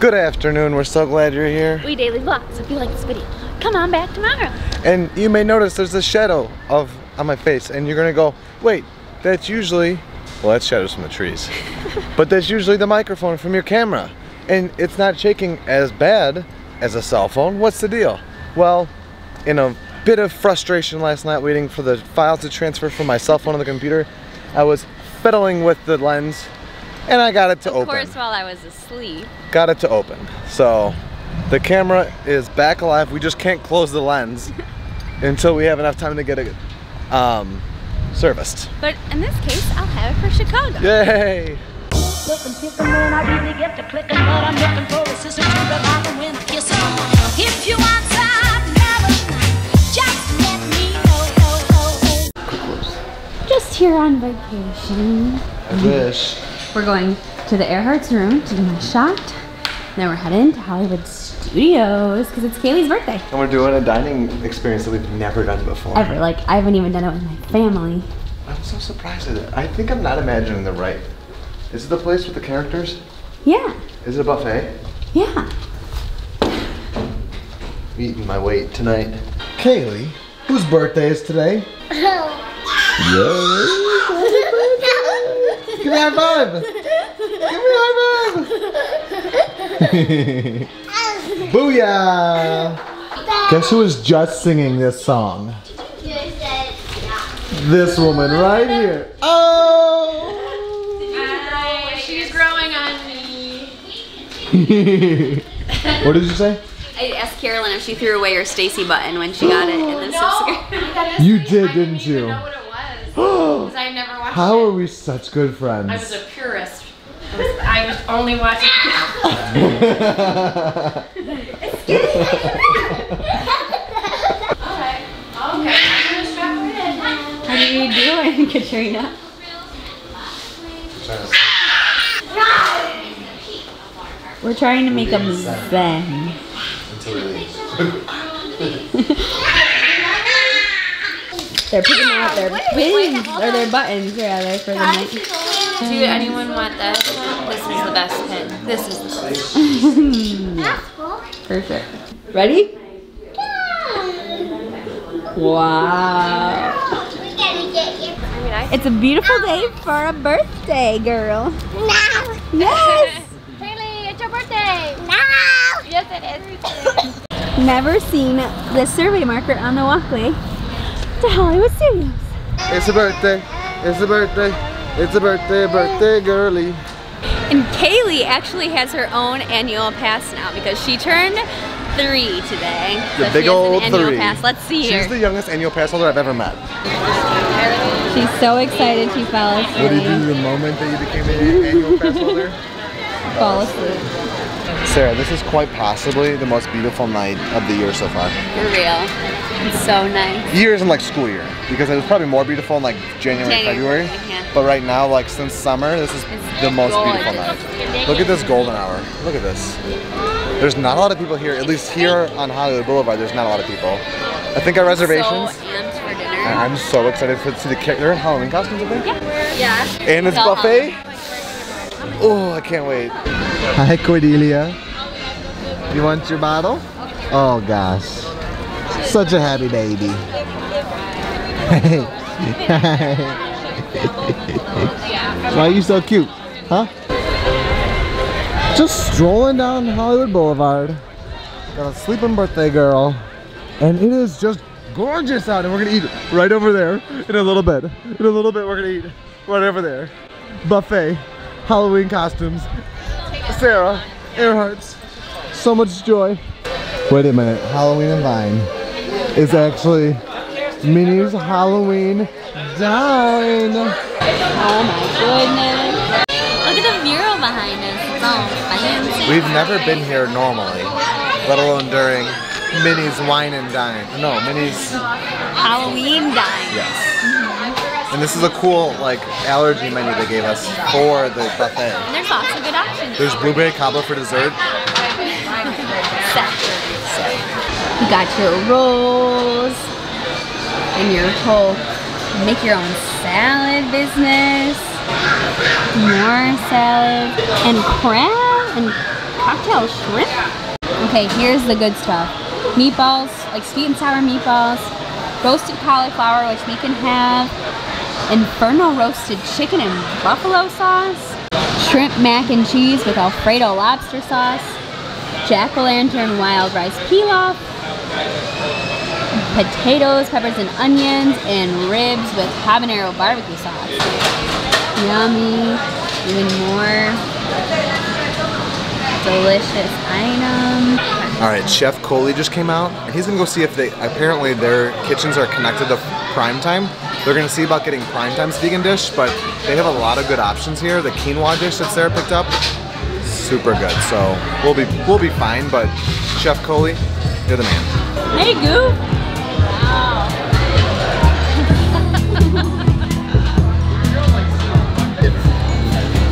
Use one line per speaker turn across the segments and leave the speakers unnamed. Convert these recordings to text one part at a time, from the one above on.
Good afternoon, we're so glad you're here.
We daily vlog, so if you like this video, come on back tomorrow.
And you may notice there's a shadow of on my face and you're gonna go, wait, that's usually, well that's shadows from the trees. but that's usually the microphone from your camera. And it's not shaking as bad as a cell phone. What's the deal? Well, in a bit of frustration last night waiting for the files to transfer from my cell phone to the computer, I was fiddling with the lens and I got it to
of
open.
Of course, while I was asleep.
Got it to open. So the camera is back alive. We just can't close the lens until we have enough time to get it um, serviced.
But in this case, I'll have it for Chicago.
Yay!
Looking, kissing, man, I really get to clicking, but I'm looking for a sister to revive them when I kiss. If you want
here on vacation.
I wish.
We're going to the Erhardt's room to do my shot. Then we're heading to Hollywood Studios because it's Kayleigh's birthday.
And we're doing a dining experience that we've never done before.
Ever. Like, I haven't even done it with my family.
I'm so surprised at it. I think I'm not imagining the right. Is it the place with the characters?
Yeah.
Is it a buffet?
Yeah.
I'm eating my weight tonight. Kaylee, whose birthday is today? Yay! Give me a high five! Give me a high five! Booyah! Guess who was just singing this song? This woman right here. Oh!
she's growing on me.
what did you say?
I asked Caroline if she threw away her Stacey button when she got it in the subscribe.
You did, didn't you?
know what it was. Because I never watched
How are we such good friends?
I was a purist. I was, I was only watching. Alright. Okay. I'm gonna strap her in.
What are you doing, Katrina? We're trying to make them zen. They're picking out their pins or their buttons rather for the night.
Do anyone want this? This is the best pin. This is the best.
Perfect. Ready? Wow. It's a beautiful day for a birthday, girl. Yes.
Haley, it's your birthday. Yes, it is.
Never seen this survey marker on the walkway to Hollywood Studios.
It's a birthday. It's a birthday. It's a birthday, birthday girly.
And Kayleigh actually has her own annual pass now because she turned three today.
The
so
big
she has
old
an annual
three.
pass. Let's see
She's
her.
the youngest annual pass holder I've ever met.
She's so excited she fell asleep.
What did you do the moment that you became an annual pass holder?
Fall asleep.
Sarah, this is quite possibly the most beautiful night of the year so far.
For real. It's so nice.
Year isn't like school year because it was probably more beautiful in like January,
January,
February.
yeah.
But right now, like since summer, this is
It's
the most beautiful night. Look at this golden hour. Look at this. There's not a lot of people here, at least here on Hollywood Boulevard. There's not a lot of people. I think our reservations.
So amped for dinner.
I- I'm so excited for to see the kick. They're in Halloween costumes, I think.
Yeah. yeah.
And it's buffet. Oh, I can't wait. Hi, Cordelia. You want your bottle? Oh gosh, such a happy baby. Why are you so cute, huh? Just strolling down Hollywood Boulevard. Got a sleeping birthday girl, and it is just gorgeous out. And we're gonna eat right over there in a little bit. In a little bit, we're gonna eat right over there. Buffet, Halloween costumes. Sarah, Erhardt's. So much joy. Wait a minute, Hollywood and Vine is actually Minnie's Halloween Dine.
Oh my goodness. Look at the mural behind us. It's all fancy.
We've never been here normally, let alone during Minnie's Wine and Dine. No, Minnie's,
Halloween dine.
yes. And this is a cool like allergy menu they gave us for the buffet.
And there's lots of good options.
There's blueberry cobbler for dessert.
You got your rolls and your whole make your own salad business. More salad and crab and cocktail shrimp. Okay, here's the good stuff. Meatballs, like sweet and sour meatballs, roasted cauliflower, which we can have, inferno roasted chicken and buffalo sauce, shrimp mac and cheese with alfredo lobster sauce, jack-o'-lantern wild rice pilaf, potatoes, peppers and onions, and ribs with habanero barbecue sauce. Yummy. Even more delicious item.
All right, Chef Coley just came out, he's gonna go see if they. Apparently, their kitchens are connected to Prime Time. They're gonna see about getting Prime Time's vegan dish, but they have a lot of good options here. The quinoa dish that Sarah picked up, super good. So we'll be we'll be fine. But Chef Coley, you're the man.
Hey, Goof.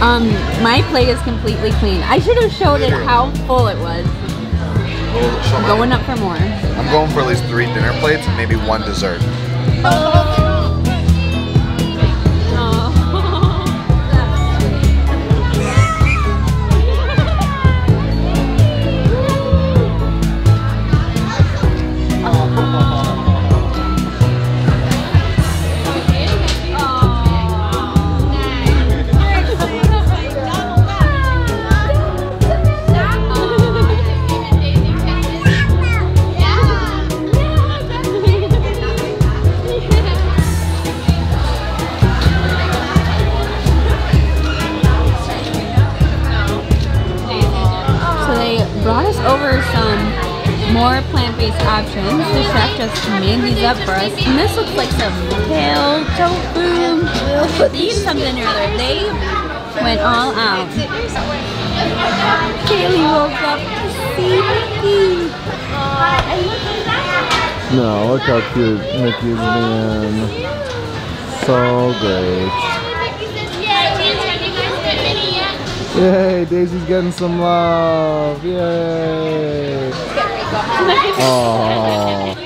Um, my plate is completely clean. I should have showed it how full it was. Going up for more.
I'm going for at least three dinner plates and maybe one dessert.
Made these up for us. And this looks like some kale tofu. These something or other. They went all out. Kayleigh woke up to see Mickey.
No, look how cute Mickey's being. So great. Yay, Daisy's getting some love. Yay. Oh.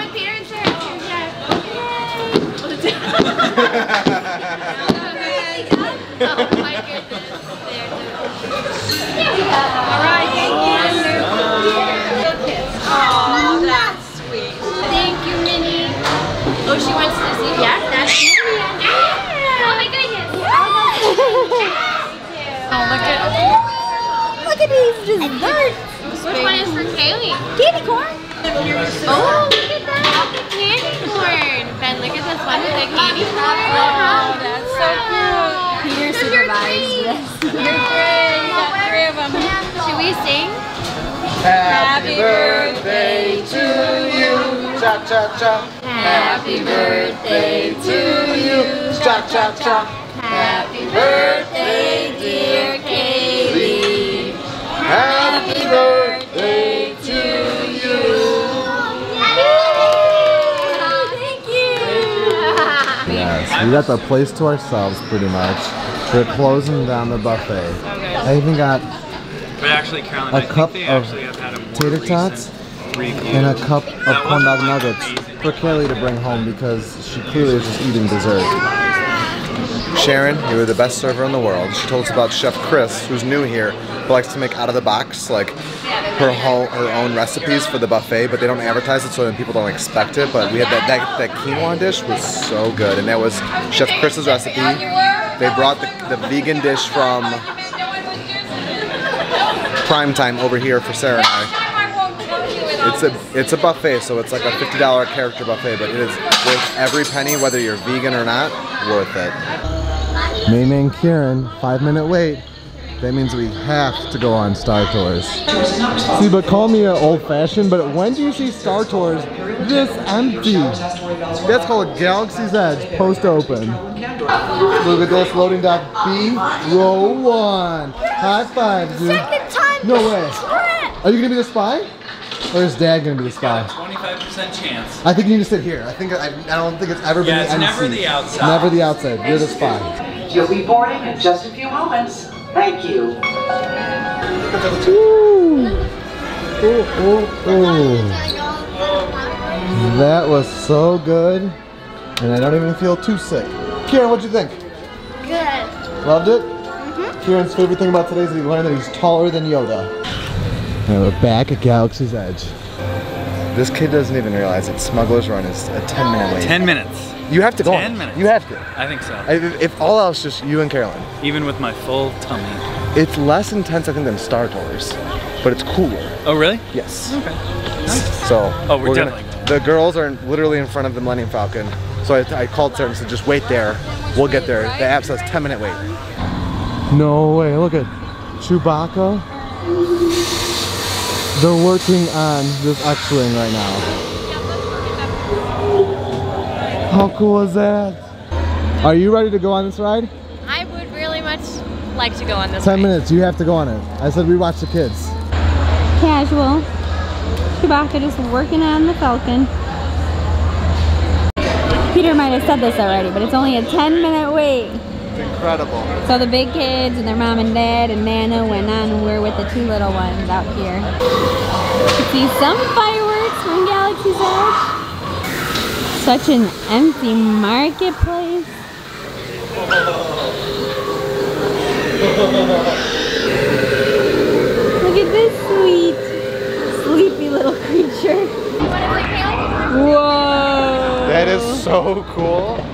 Thank you, Minnie. Oh, she wants to see. Yeah, that's Minnie. Oh my goodness. Oh, look at.
Look at these desserts.
Which one is for Kayleigh?
Candy corn.
Oh, look at that. The candy corn. Ben, look at this one with the candy corn. Oh, that's so cute.
Peter supervised this.
You're great. You got three of them. Should we sing?
Happy birthday to you. Cha cha cha.
Happy birthday to you.
Cha cha cha.
Happy birthday,
we got the place to ourselves pretty much. They're closing down the buffet. I even got
But actually, Caroline,
A
I think
cup
they
of
actually have had a
tater tots
review.
and a cup of corn dog nuggets for Kelly to bring home because she clearly is just eating dessert. Sharon, you were the best server in the world. She told us about Chef Chris, who's new here, who likes to make out of the box, like her whole, her own recipes for the buffet, but they don't advertise it so then people don't expect it. But we had that, that that quinoa dish was so good, and that was Chef Chris's recipe. They brought the, the vegan dish from Prime Time over here for Sarah and I. It's a it's a buffet, so it's like a fifty dollar character buffet, but it is worth every penny, whether you're vegan or not, worth it. Maine and Kieran, five minute wait. That means we have to go on Star Tours. See, but call me an old fashioned, but when do you see Star Tours this empty? That's called Galaxy's Edge post open. Look at this, loading dock B, row one. High five, dude.
Second time
No way. Are you gonna be the spy? Or is dad gonna be the spy?
25% chance.
I think you need to sit here. I think I, I don't think it's ever been
Yeah, it's
the
never
MC.
the outside.
Never the outside. You're the spy.
You'll be boarding in just a few moments. Thank you.
Ooh. Ooh, ooh, ooh. That was so good. And I don't even feel too sick. Kieran, what'd you think?
Good.
Loved it? Mm-hmm. Kieran's favorite thing about today is that he learned that he's taller than Yoda. And we're back at Galaxy's Edge. This kid doesn't even realize that Smuggler's Run is a 10 minute wait.
10 minutes.
You have to go
10
on
minutes.
You have to.
I think so.
I- If all else, just you and Caroline.
Even with my full tummy.
It's less intense, I think, than Star Tours, but it's cooler.
Oh, really?
Yes.
Okay.
So.
Oh, we're
gonna-
definitely going.
The girls are literally in front of the Millennium Falcon. So I, I called Sarah and said, just wait there. We'll get there. The app says 10 minute wait. No way. Look at Chewbacca. They're working on this X-Wing right now. How cool is that? Are you ready to go on this ride?
I would really much like to go on this
10
ride.
minutes. You have to go on it. I said we watch the kids.
Casual. Chewbacca just working on the Falcon. Peter might have said this already, but it's only a 10 minute wait.
It's incredible.
So the big kids and their mom and dad and Nana went on and we're with the two little ones out here. You see some fireworks from Galaxy's Edge. Such an empty marketplace. Look at this sweet, sleepy little creature. Whoa!
That is so cool.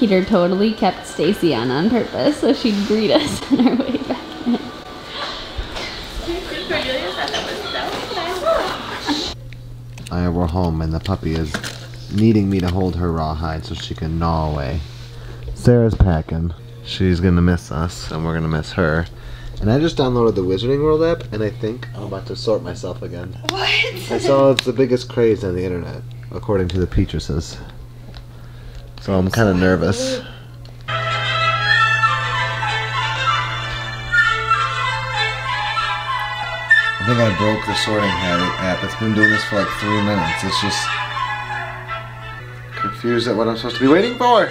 Peter totally kept Stacey on on purpose so she'd greet us on our way back in.
I we're home and the puppy is needing me to hold her rawhide so she can gnaw away. Sarah's packing. She's gonna miss us and we're gonna miss her. And I just downloaded the Wizarding World app and I think I'm about to sort myself again. What? I saw it's the biggest craze on the internet, according to the Peatrices. So I'm kind of nervous. I think I broke the sorting hat app. It's been doing this for like three minutes. It's just confused at what I'm supposed to be waiting for.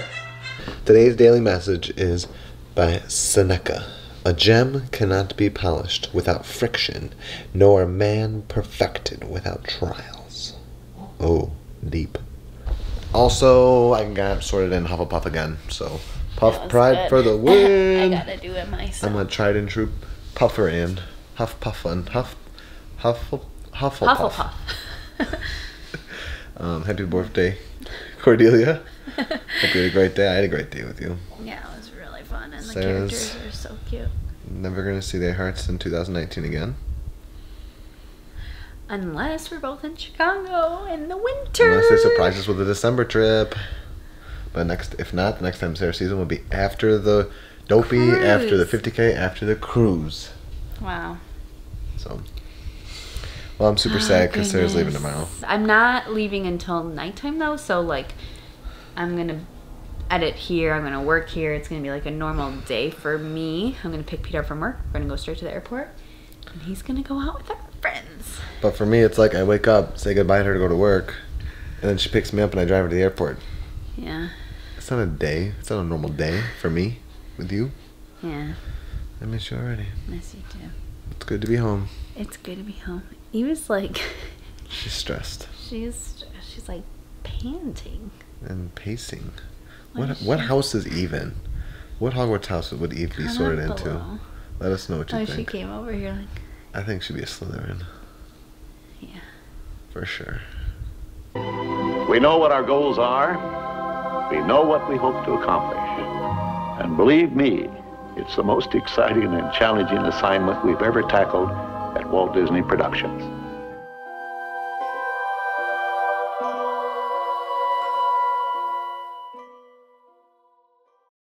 Today's daily message is by Seneca. A gem cannot be polished without friction, nor man perfected without trials. Oh, deep. Also, I got sorted in Hufflepuff again, so Puff Pride for the win.
I gotta do it myself.
I'm a tried and true puffer and Huff Puffin. Huff Huffle Hufflepuff.
Hufflepuff.
Um, happy birthday, Cordelia. Hope you had a great day. I had a great day with you.
yeah, it was really fun, and the characters are so cute.
Never gonna see the Erhardts in 2019 again.
Unless we're both in Chicago in the winter.
Unless they surprise us with a December trip. But next, if not, the next time Sarah season will be after the dopey, after the 50k, after the cruise.
Wow.
So, well, I'm super
Oh,
sad because Sarah's leaving tomorrow.
I'm not leaving until nighttime though, so like I'm gonna edit here, I'm gonna work here, it's gonna be like a normal day for me. I'm gonna pick Peter up from work, we're gonna go straight to the airport, and he's gonna go out with our friends.
But for me, it's like I wake up, say goodbye to her to go to work, and then she picks me up and I drive her to the airport.
Yeah,
It's not a day. It's not a normal day for me with you.
yeah,
I miss you already.
miss you too.
It's good to be home.
It's good to be home. He was like,
She's stressed
she's she's like panting.
and pacing.
What
What what house is Even? What Hogwarts house would Eve be sorted into? Let us know what you think.
Oh, she came over here like,
I think she'd be a Slytherin.
Yeah.
For sure.
We know what our goals are. We know what we hope to accomplish. And believe me, it's the most exciting and challenging assignment we've ever tackled at Walt Disney Productions.